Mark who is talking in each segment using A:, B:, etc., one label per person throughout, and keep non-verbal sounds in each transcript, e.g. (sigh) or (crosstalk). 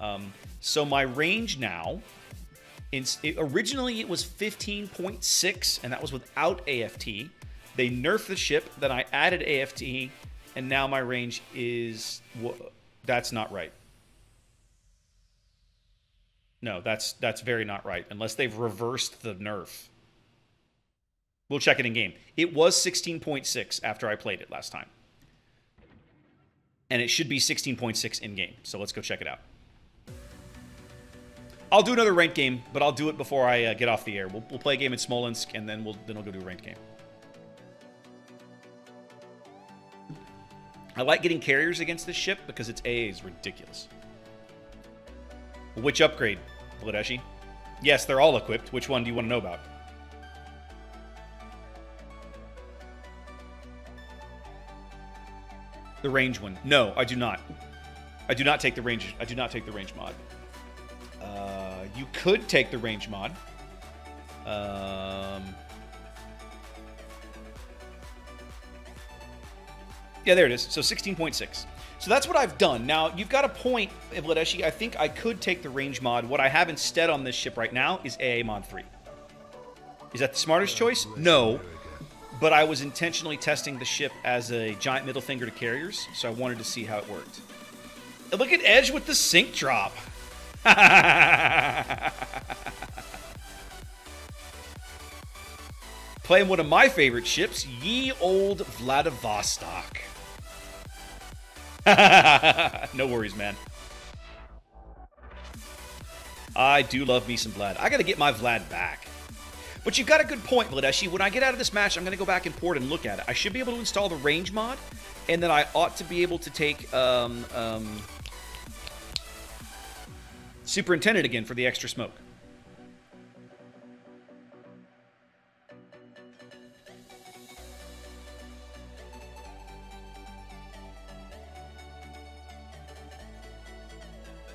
A: Um, so my range now, it, originally it was 15.6, and that was without AFT. They nerfed the ship, then I added AFT, and now my range is. That's not right. No, that's that's very not right. Unless they've reversed the nerf. We'll check it in game. It was 16.6 after I played it last time. And it should be 16.6 in game. So let's go check it out. I'll do another ranked game, but I'll do it before I uh, get off the air. We'll, we'll play a game in Smolensk, and then we'll then we'll go do a ranked game. I like getting carriers against this ship because its AA is ridiculous. Which upgrade, Vladeshi? Yes, they're all equipped. Which one do you want to know about? The range one. No, I do not. I do not take the range. I do not take the range mod. Uh, you could take the range mod. Um, yeah, there it is. So 16.6. So that's what I've done. Now, you've got a point, Vladeshi. I think I could take the range mod. What I have instead on this ship right now is AA mod 3. Is that the smartest choice? No. But I was intentionally testing the ship as a giant middle finger to carriers, so I wanted to see how it worked. look at Edge with the sink drop. (laughs) Playing one of my favorite ships, ye old Vladivostok. (laughs) no worries, man. I do love me some Vlad. I got to get my Vlad back. But you've got a good point, Vladeshi. When I get out of this match, I'm going to go back and port and look at it. I should be able to install the range mod, and then I ought to be able to take um, um, Superintendent again for the extra smoke.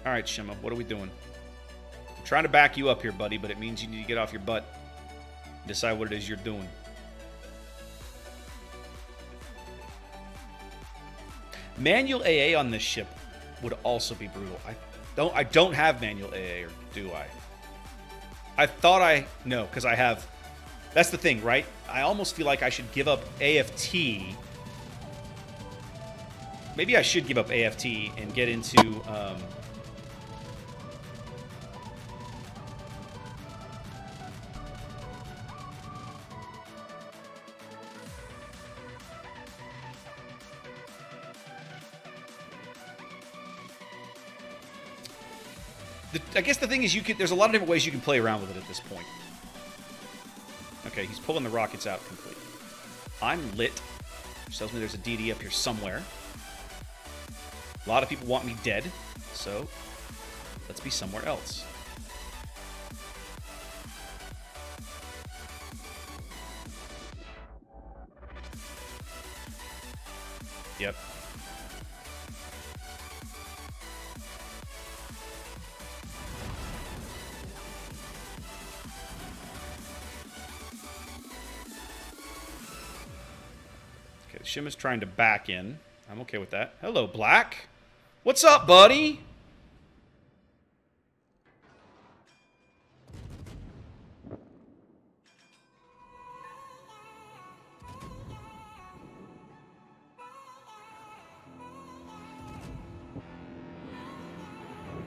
A: All right, Shima, what are we doing? I'm trying to back you up here, buddy, but it means you need to get off your butt and decide what it is you're doing. Manual AA on this ship would also be brutal. I don't I don't have manual AA, or do I? I thought I no, because I have. That's the thing, right? I almost feel like I should give up AFT. Maybe I should give up AFT and get into um, I guess the thing is, you can. There's a lot of different ways you can play around with it at this point. Okay, he's pulling the rockets out completely. I'm lit, which tells me there's a DD up here somewhere. A lot of people want me dead, so let's be somewhere else. Yep, Shim is trying to back in. I'm okay with that. Hello, Black. What's up, buddy?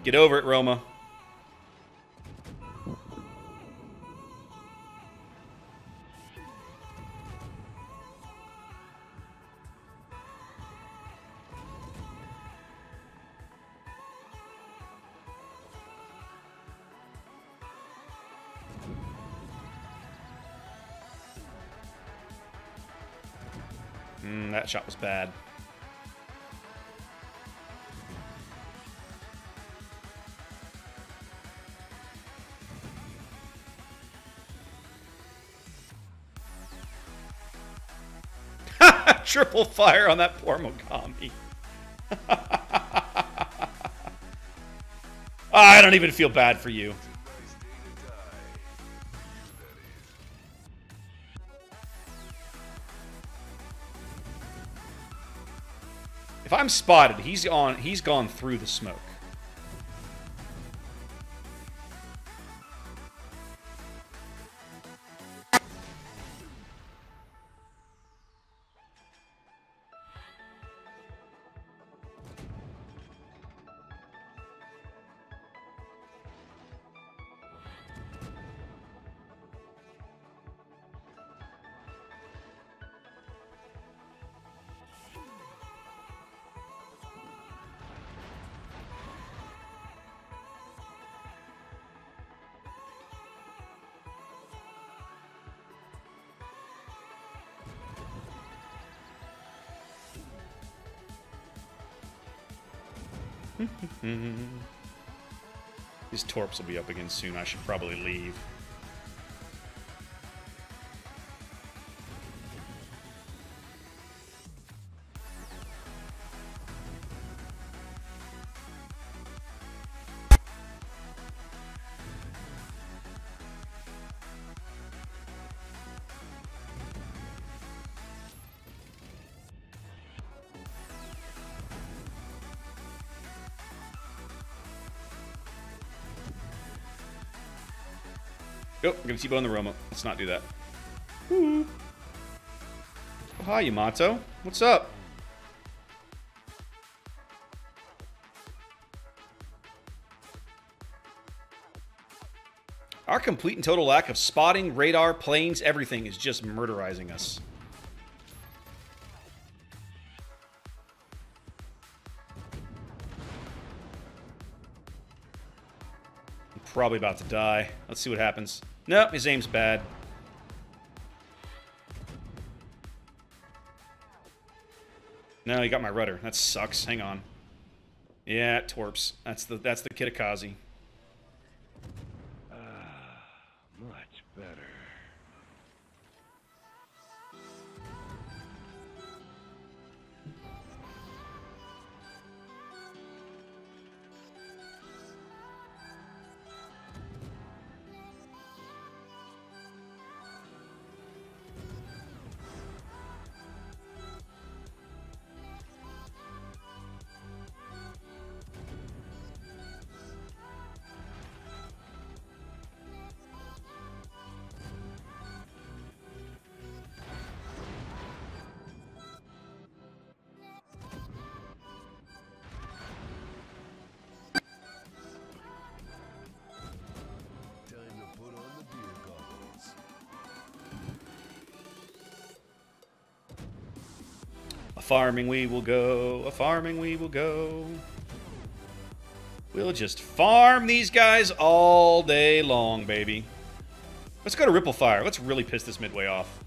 A: Get over it, Roma. That shot was bad. (laughs) Triple fire on that poor Mogami. (laughs) I don't even feel bad for you. I'm spotted, he's on he's gone through the smoke. (laughs) Mm-hmm. His torps will be up again soon. I should probably leave. Gonna T-bone the Roma. Let's not do that. Oh, hi, Yamato. What's up? Our complete and total lack of spotting, radar, planes, everything is just murderizing us. I'm probably about to die. Let's see what happens. Nope, his aim's bad. No, he got my rudder. That sucks. Hang on. Yeah, Torps. That's the that's the Kitakaze.
B: Ah, much better.
A: Farming we will go. A farming we will go. We'll just farm these guys all day long, baby. Let's go to Ripple Fire. Let's really piss this midway off.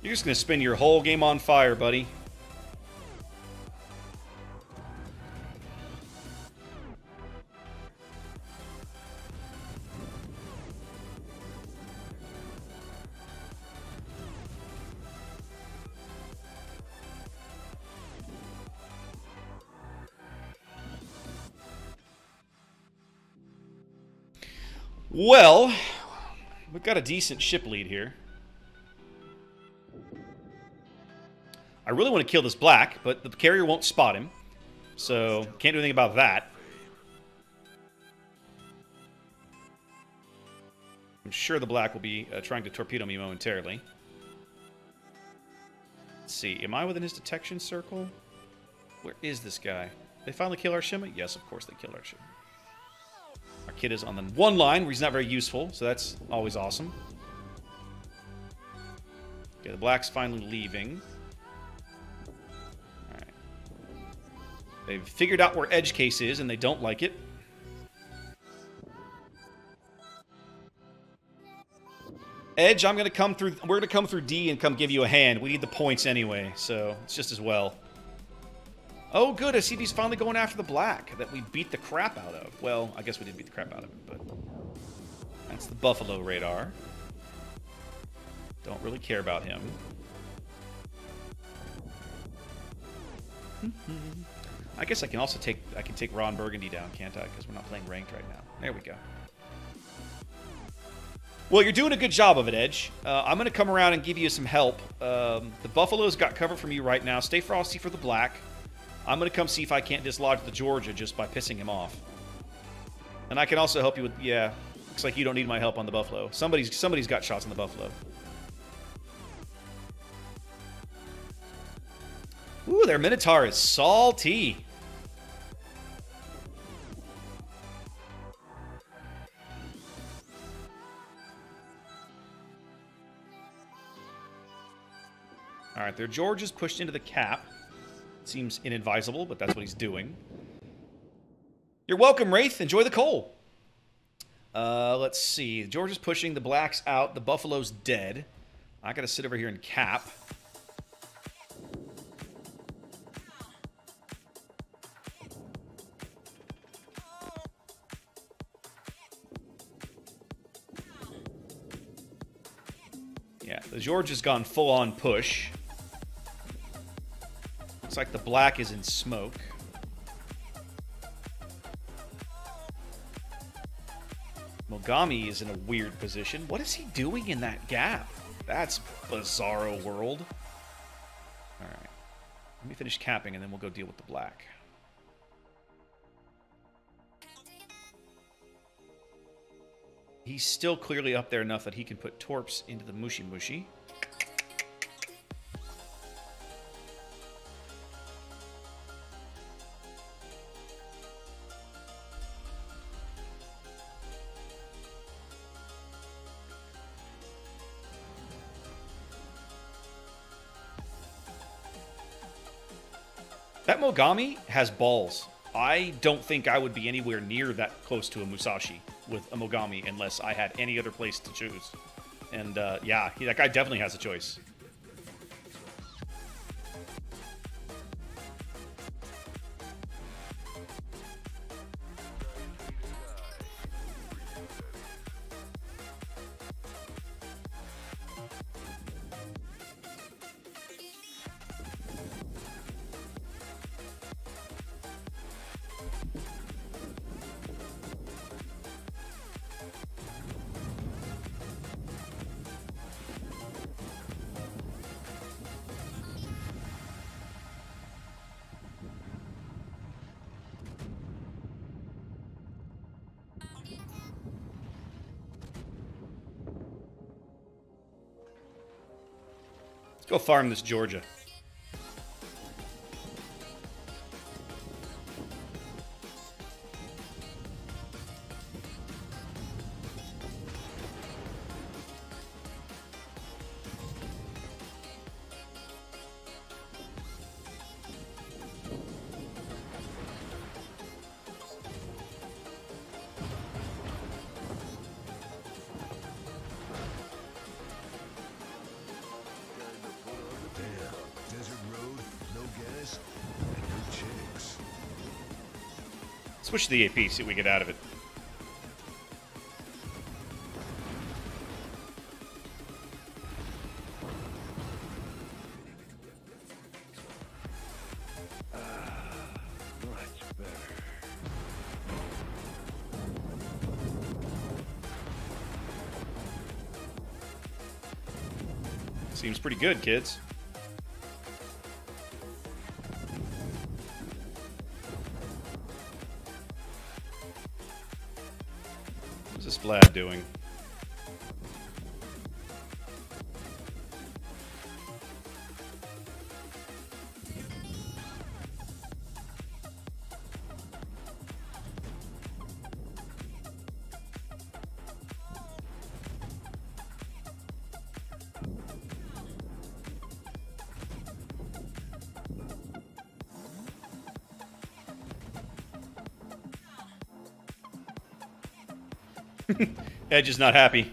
A: You're just gonna spend your whole game on fire, buddy. Well, we've got a decent ship lead here. I really want to kill this black, but the carrier won't spot him. So, can't do anything about that. I'm sure the black will be uh, trying to torpedo me momentarily. Let's see. Am I within his detection circle? Where is this guy? They finally kill our Shima? Yes, of course they kill our Shima. Kid is on the one line where he's not very useful, so that's always awesome. Okay, the black's finally leaving. Alright. They've figured out where edge case is, and they don't like it. Edge, I'm gonna come through. We're gonna come through D and come give you a hand. We need the points anyway, so it's just as well. Oh, good. I see he's finally going after the black that we beat the crap out of. Well, I guess we didn't beat the crap out of it, but that's the Buffalo radar. Don't really care about him. (laughs) I guess I can also take I can take Ron Burgundy down, can't I? Because we're not playing ranked right now. There we go. Well, you're doing a good job of it, Edge. Uh, I'm going to come around and give you some help. Um, the Buffalo's got cover from you right now. Stay frosty for the black. I'm going to come see if I can't dislodge the Georgia just by pissing him off. And I can also help you with... Yeah, looks like you don't need my help on the Buffalo. Somebody's Somebody's got shots on the Buffalo. Ooh, their Minotaur is salty. All right, their George is pushed into the cap. Seems inadvisable, but that's what he's doing. You're welcome, Wraith. Enjoy the coal. Uh, let's see. George is pushing. The black's out. The buffalo's dead. I gotta sit over here and cap. Yeah, the George has gone full on push. Looks like the black is in smoke. Mogami is in a weird position. What is he doing in that gap? That's bizarro world. Alright. Let me finish capping and then we'll go deal with the black. He's still clearly up there enough that he can put Torps into the Mushi Mushi. Mogami has balls. I don't think I would be anywhere near that close to a Musashi with a Mogami unless I had any other place to choose. And uh, yeah, he, that guy definitely has a choice. Let's go farm this Georgia. Switch to the AP, see what we get out of it.
B: Uh,
A: Seems pretty good, kids. Doing? (laughs) Edge is not happy.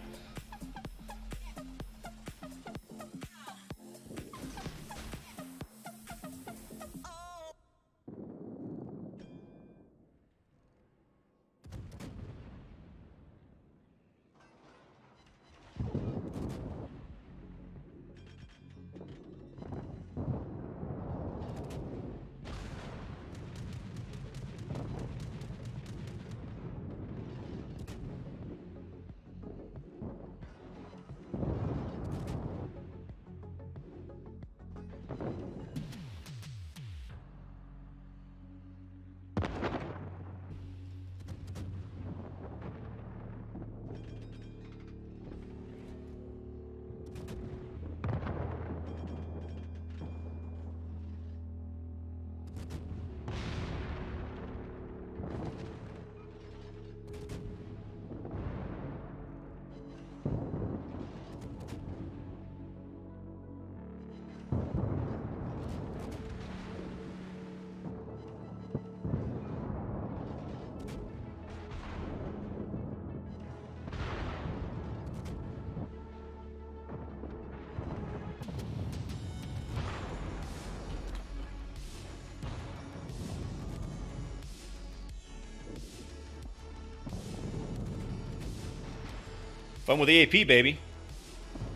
A: Fun with the AP, baby.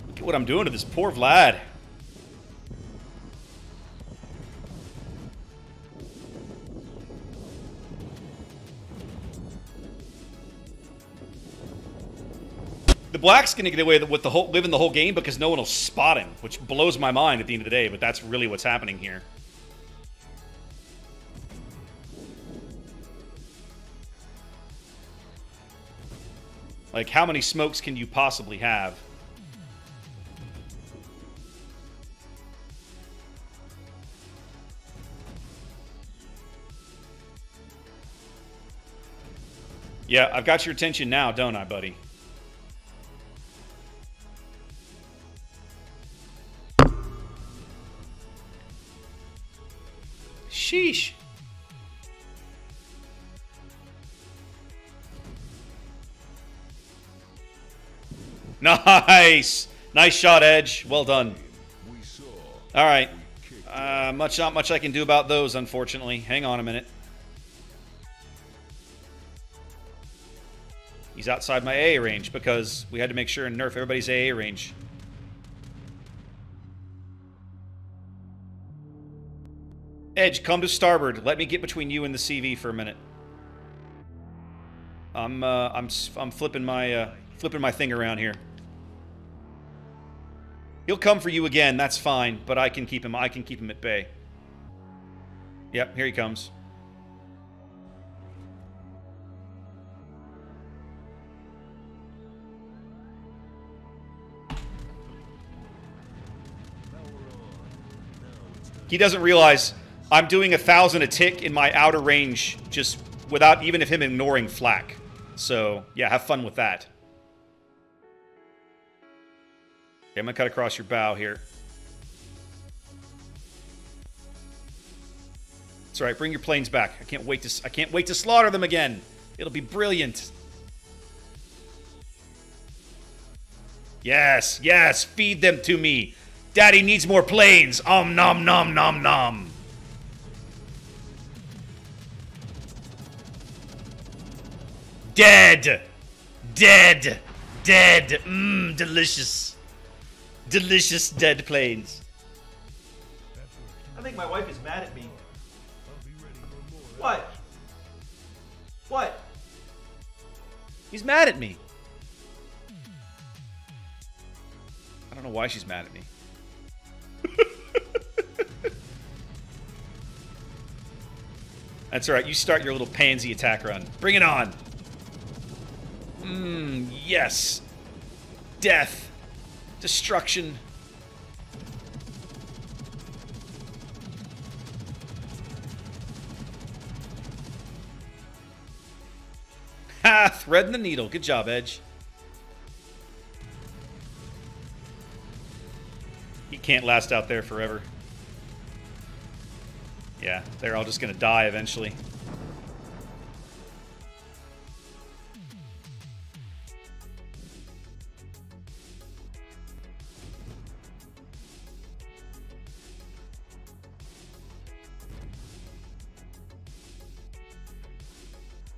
A: Look at what I'm doing to this poor Vlad. The black's gonna get away with the whole living the whole game because no one will spot him, which blows my mind at the end of the day. But that's really what's happening here. Like, how many smokes can you possibly have? Yeah, I've got your attention now, don't I, buddy? Sheesh. (laughs) Nice! Nice shot, Edge. Well done. All right. Uh, much not much I can do about those, unfortunately. Hang on a minute. He's outside my AA range because we had to make sure and nerf everybody's AA range. Edge, come to starboard. Let me get between you and the CV for a minute. I'm uh, I'm I'm flipping my uh, flipping my thing around here. He'll come for you again. That's fine, but I can keep him. I can keep him at bay. Yep, here he comes. He doesn't realize I'm doing a thousand a tick in my outer range, just without even if him ignoring flak. So yeah, have fun with that. Okay, I'm gonna cut across your bow here. All right. Bring your planes back. I can't wait to. I can't wait to slaughter them again. It'll be brilliant. Yes, yes. Feed them to me. Daddy needs more planes. Om nom nom nom nom. Dead. Dead. Dead. Mmm, delicious. Delicious dead planes. I think my wife is mad at me. What? What? He's mad at me. I don't know why she's mad at me. (laughs) That's all right. You start your little pansy attack run. Bring it on. Mmm, yes. Death. Destruction. (laughs) Ha! Threading the needle. Good job, Edge. He can't last out there forever. Yeah, they're all just gonna die eventually.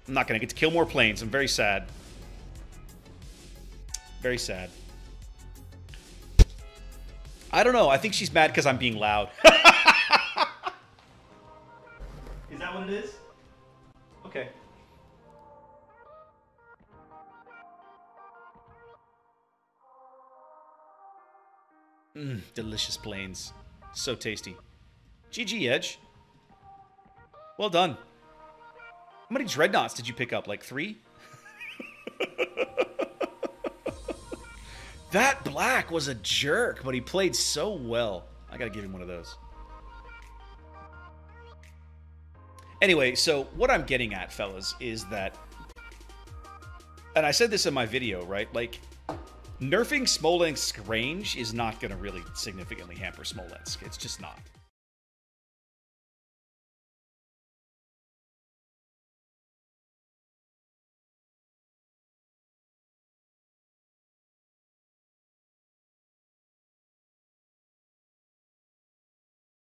A: I'm not gonna get to kill more planes. I'm very sad. Very sad. I don't know. I think she's mad because I'm being loud. (laughs) is that what it is? Okay. Mmm, delicious planes. So tasty. GG, Edge. Well done. How many dreadnoughts did you pick up? Like three? (laughs) that black was a jerk, but he played so well. I gotta give him one of those. Anyway, so what I'm getting at, fellas, is that, and I said this in my video, right? Like, nerfing Smolensk range is not going to really significantly hamper Smolensk. It's just not.